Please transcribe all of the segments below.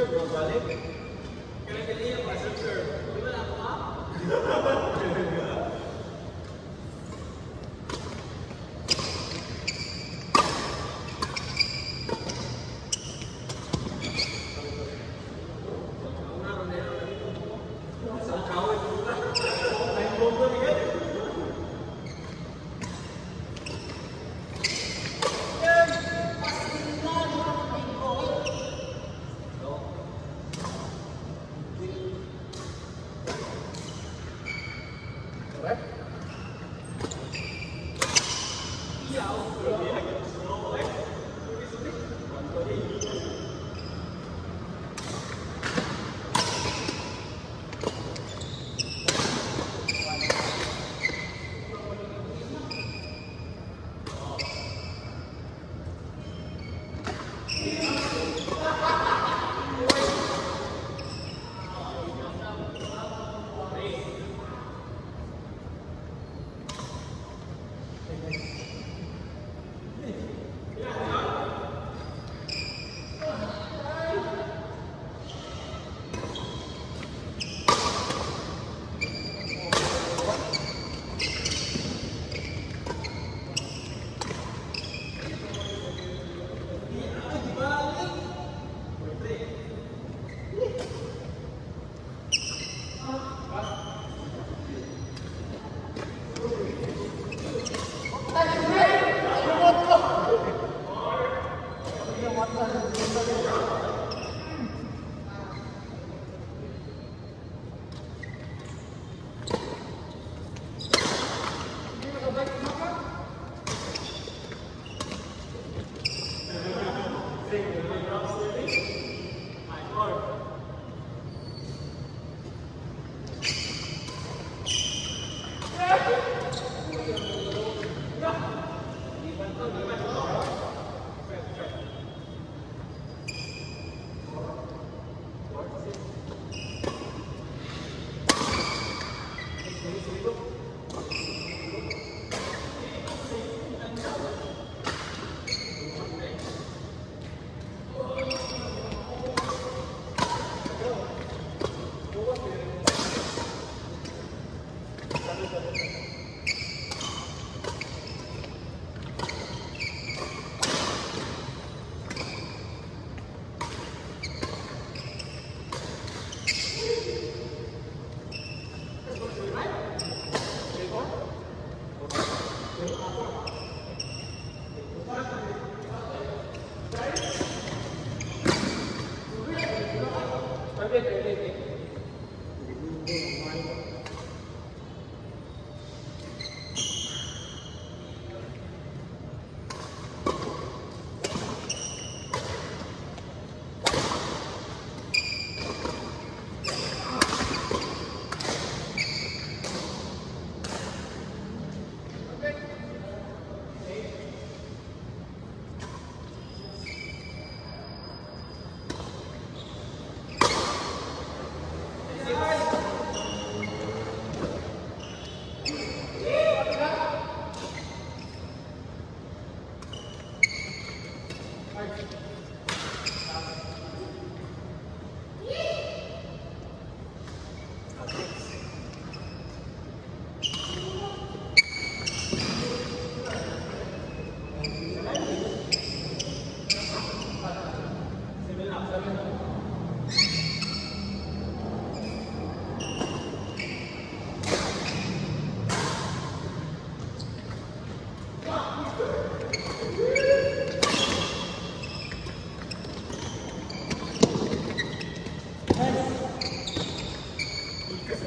You're a. Can I believe my sister?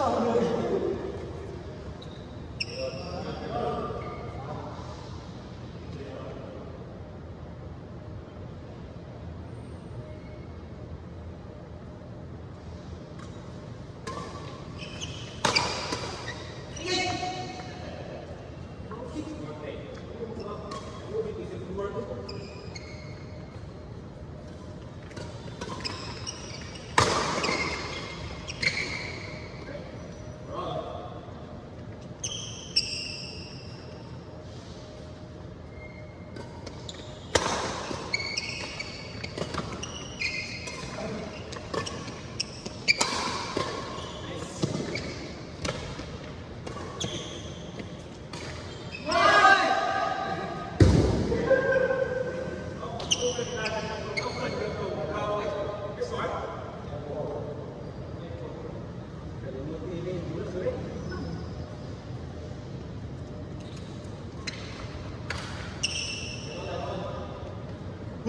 Salve,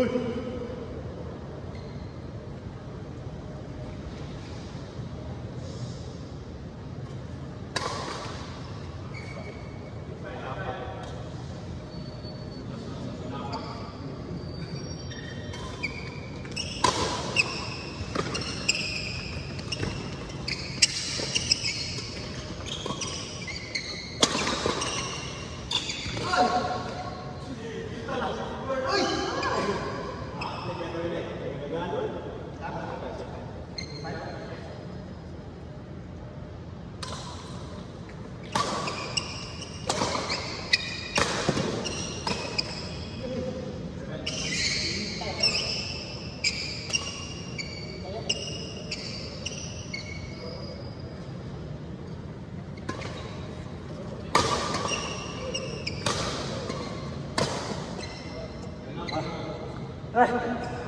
Push. 来。